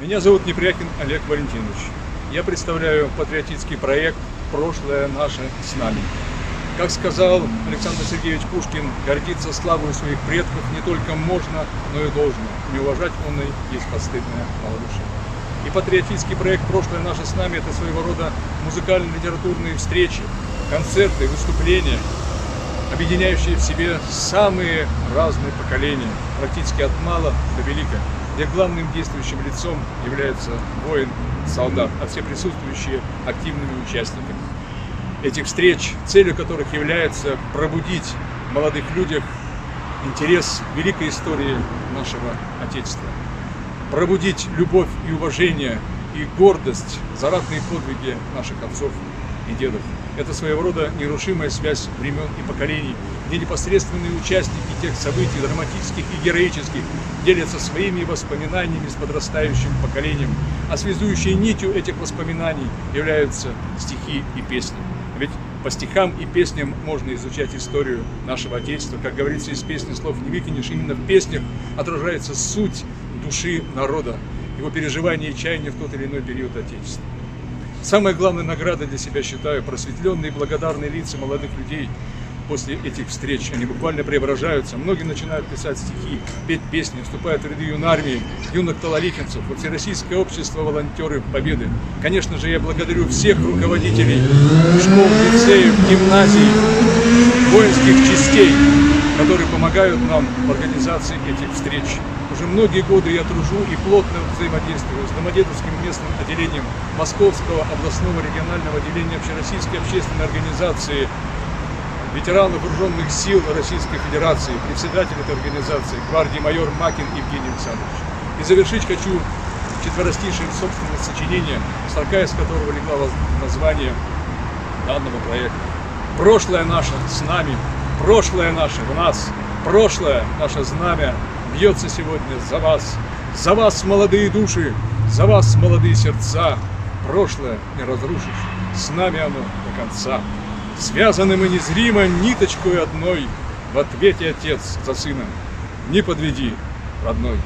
Меня зовут Непрякин Олег Валентинович. Я представляю патриотический проект «Прошлое наше с нами». Как сказал Александр Сергеевич Пушкин, гордиться славой своих предков не только можно, но и должно. Не уважать он и есть постыдное малодушие. И патриотический проект «Прошлое наше с нами» – это своего рода музыкально-литературные встречи, концерты, выступления, объединяющие в себе самые разные поколения, практически от мала до велика где главным действующим лицом является воин, солдат, а все присутствующие активными участниками. Этих встреч, целью которых является пробудить в молодых людях интерес к великой истории нашего Отечества, пробудить любовь и уважение и гордость за ратные подвиги наших отцов и дедов. Это своего рода нерушимая связь времен и поколений, где непосредственные участники тех событий, драматических и героических, делятся своими воспоминаниями с подрастающим поколением, а связующей нитью этих воспоминаний являются стихи и песни. Ведь по стихам и песням можно изучать историю нашего Отечества. Как говорится, из песни слов не выкинешь. Именно в песнях отражается суть души народа, его переживания и чаяния в тот или иной период Отечества. Самая главная награда для себя считаю просветленные и благодарные лица молодых людей после этих встреч. Они буквально преображаются. Многие начинают писать стихи, петь песни, вступают в ряды юнармии, юных талалихинцев, вот Всероссийское общество волонтеры Победы. Конечно же, я благодарю всех руководителей школ, лицеев, гимназий, воинских частей, которые помогают нам в организации этих встреч. Уже многие годы я тружу и плотно взаимодействую с Домодедовским местным отделением Московского областного регионального отделения Общероссийской общественной организации ветеранов вооруженных сил Российской Федерации, председатель этой организации, гвардии майор Макин Евгений Александрович. И завершить хочу четверостишием собственного сочинения, строка из которого легла название данного проекта. Прошлое наше с нами, прошлое наше в нас, прошлое наше знамя бьется сегодня за вас, за вас, молодые души, за вас, молодые сердца. Прошлое не разрушишь, с нами оно до конца. Связаны мы незримо ниточкой одной, в ответе отец за сыном. Не подведи, родной.